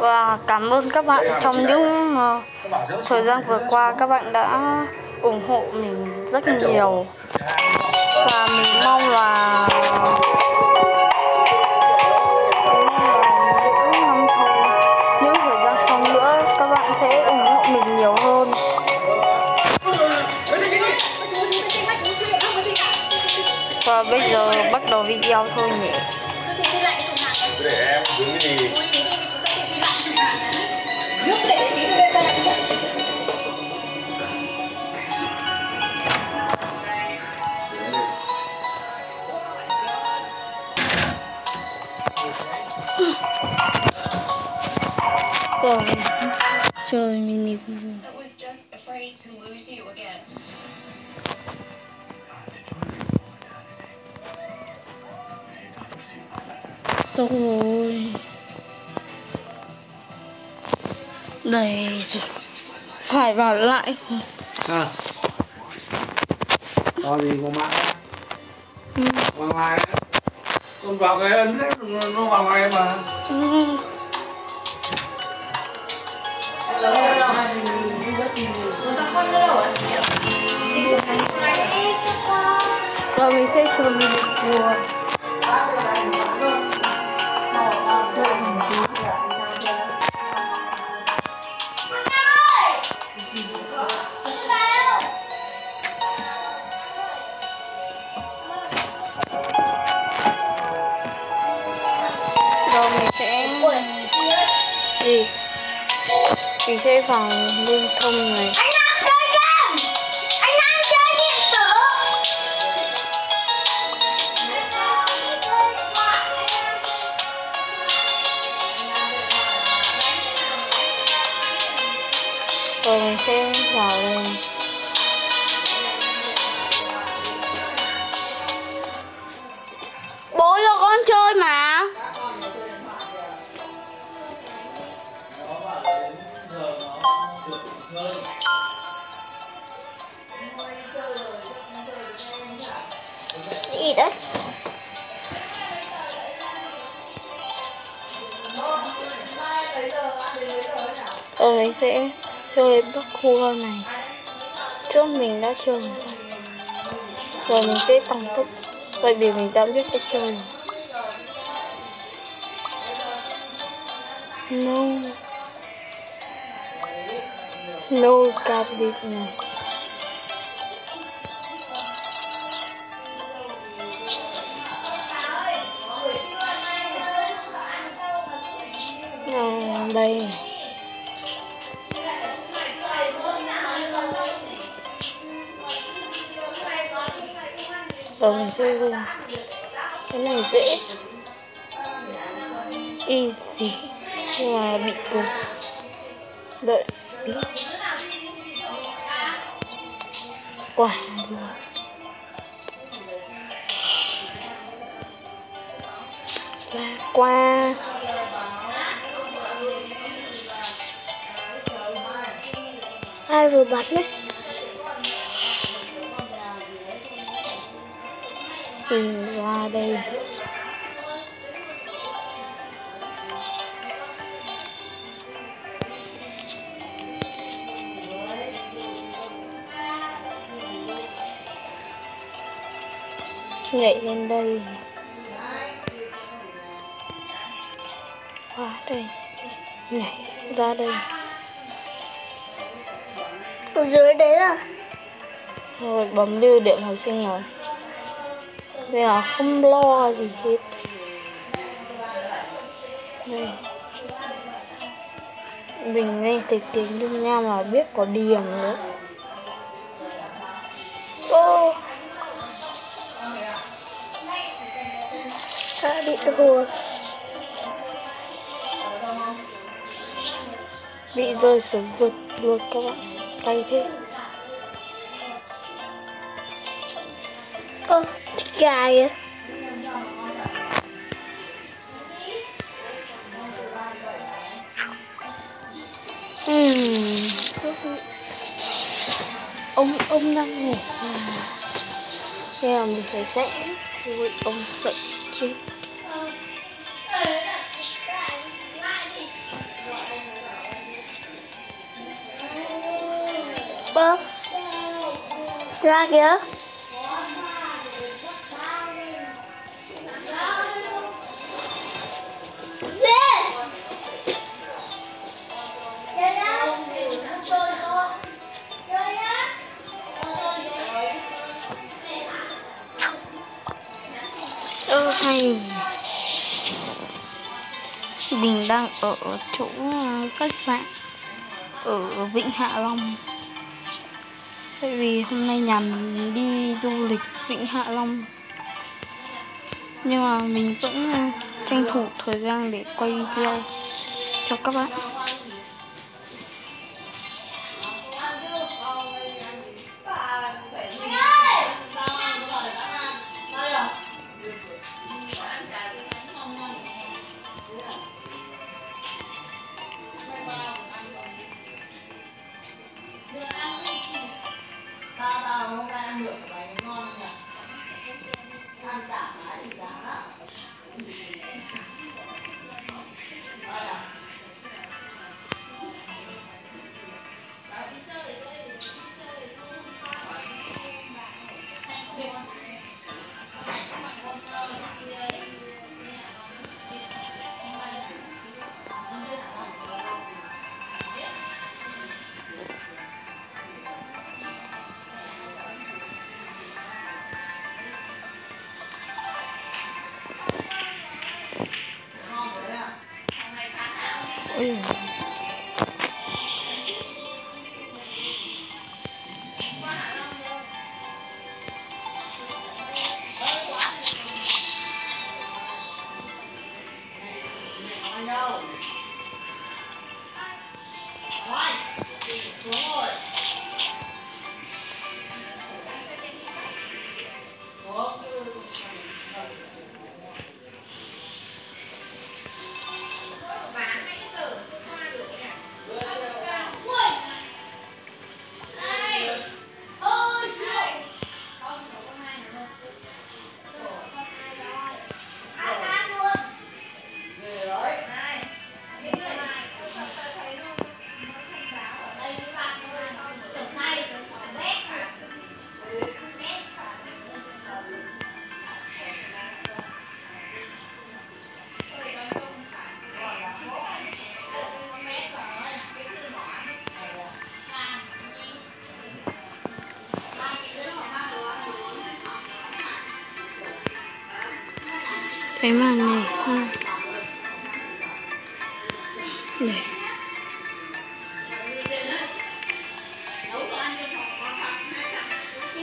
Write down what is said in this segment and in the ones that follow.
và cảm ơn các bạn trong những uh, thời gian vừa qua các bạn đã ủng hộ mình rất nhiều. Và mình mong là những thời gian sau nữa các bạn sẽ ủng hộ mình nhiều hơn. Và bây giờ bắt đầu video thôi nhỉ để em đứng gì rồi phải vào lại. À có gì có mạng ừ. vào ngoài con vào cái ấn hết nó vào ngoài mà. Ừ. rồi mình sẽ chuẩn bị của rồi vì thế phòng liên thông này. Ờ, Ở mình sẽ chơi bắc khu này. Trước mình đã chơi rồi. Rồi mình sẽ tăng tốc. Bởi vì mình đã biết cách chơi rồi. No. No cap đi này. Rồi mình sẽ cái này dễ. Easy. Nhưng mà bị cục. Đợi đi quả luôn qua qua. Ai vừa bật đấy mình ra đây. Nhảy lên đây. Qua đây. Nhảy ra đây. Ở dưới đấy là rồi bấm lưu điểm học sinh rồi nên là không lo gì hết. Đây mình nghe thấy tiếng dung Nha mà biết có điểm nữa. Ô. Đã bị hùa bị rơi xuống vực luôn các bạn. Cay thế. Ơ, gai uhm. ông ông đang ngủ thế là mình phải dậy. Thôi ông dậy chứ. Bơ. Ra kìa. Ở chỗ ờ, khách sạn ở Vịnh Hạ Long. Tại vì hôm nay nhà mình đi du lịch Vịnh Hạ Long. Nhưng mà mình vẫn ờ, tranh thủ thời gian để quay video cho các bạn. Wow.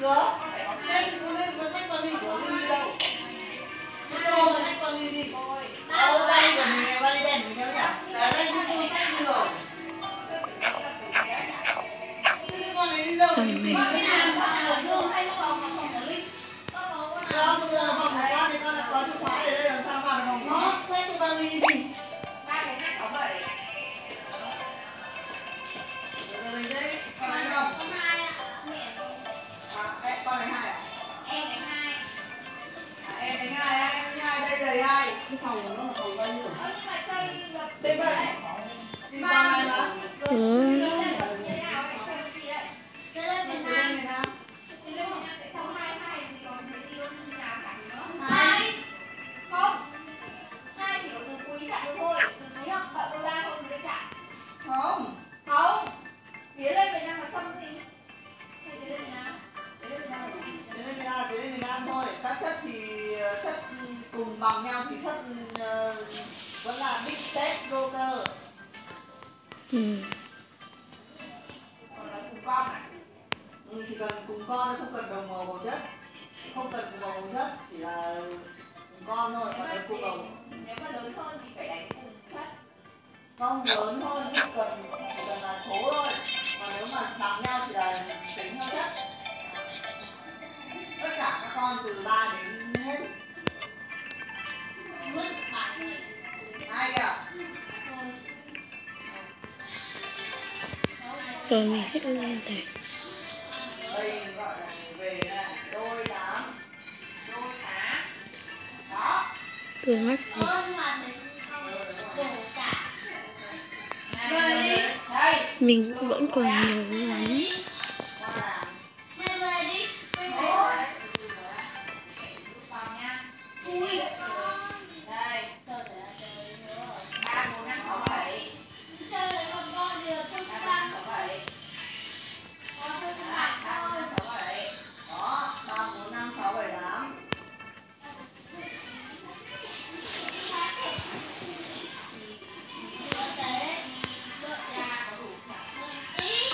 chưa thế thì con lên con sách vali của linh đi đâu cô con sách đi đâu đây của mình này vali đen mình nhớ nhỉ ở đây không cô sách đi rồi Thế con đi đâu tìm bằng nhau thì chất ờ, vẫn là big test rocker Ừ. còn là cùng con à ừ, chỉ cần cùng con không cần đồng màu màu chất không cần cùng màu màu chất chỉ là cùng con thôi còn là cùng màu không lớn hơn không cần chỉ cần là số thôi. Còn nếu mà bằng nhau thì là tính theo chất tất cả các con từ 3 đến hết rồi mình sẽ lên đây cười mắt gì mình vẫn còn nhớ lắm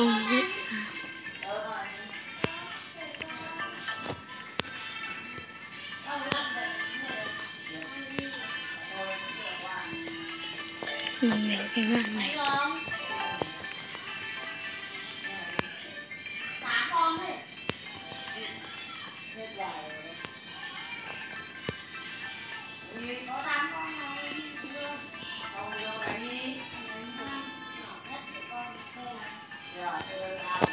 ông biết 何?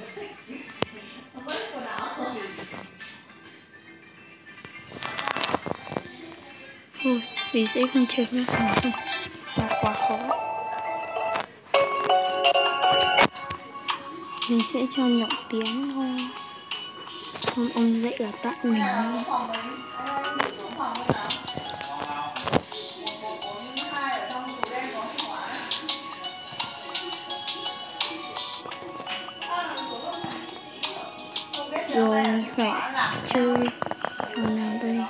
Nó thích. Nó mất quần áo rồi. thôi mình sẽ không chơi nữa nữa nó quá khó mình sẽ cho nhỏ tiếng thôi Hôm ông dạy ở tại mình luôn. Rồi phải chơi trò nào đây?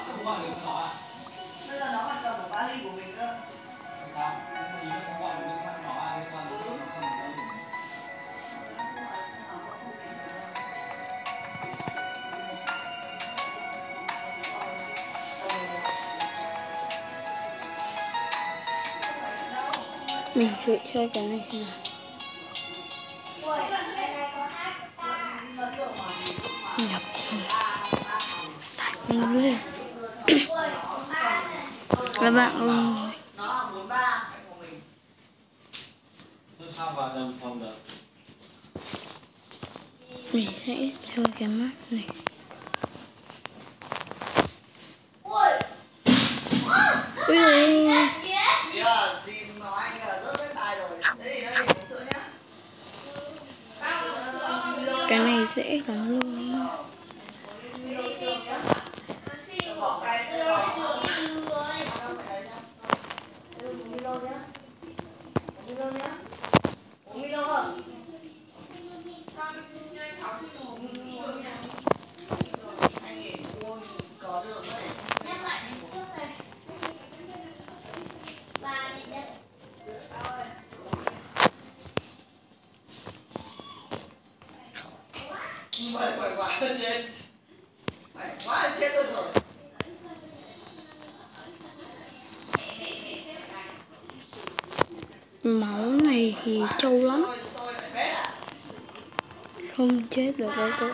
mình thử chơi cái này nào. Là bạn ơi nó bốn ba của mình sao vào đầm phòng được ừ. Mình hãy chơi cái mắt này. Ui. Dồi ôi. Cái này dễ lắm luôn bỏ cái sữa uống milo không anh nghĩ uống có được đấy phải chết chết rồi này thì trâu lắm. Không chết được đâu cậu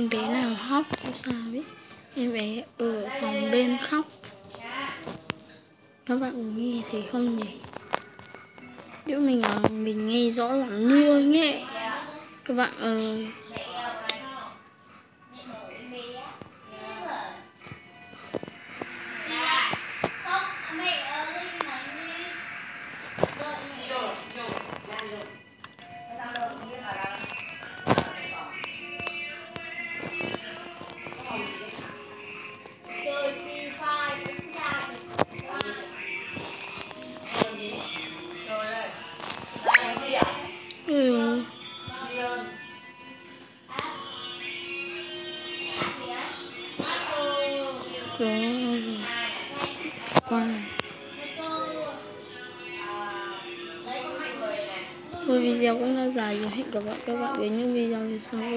Em bé nào khóc không sao biết Em bé ở phòng bên khóc. Các bạn nghe thấy không nhỉ? Nếu mình à, mình nghe rõ lắm luôn nhé Các bạn ơi. Gặp lại các bạn đến những video sau.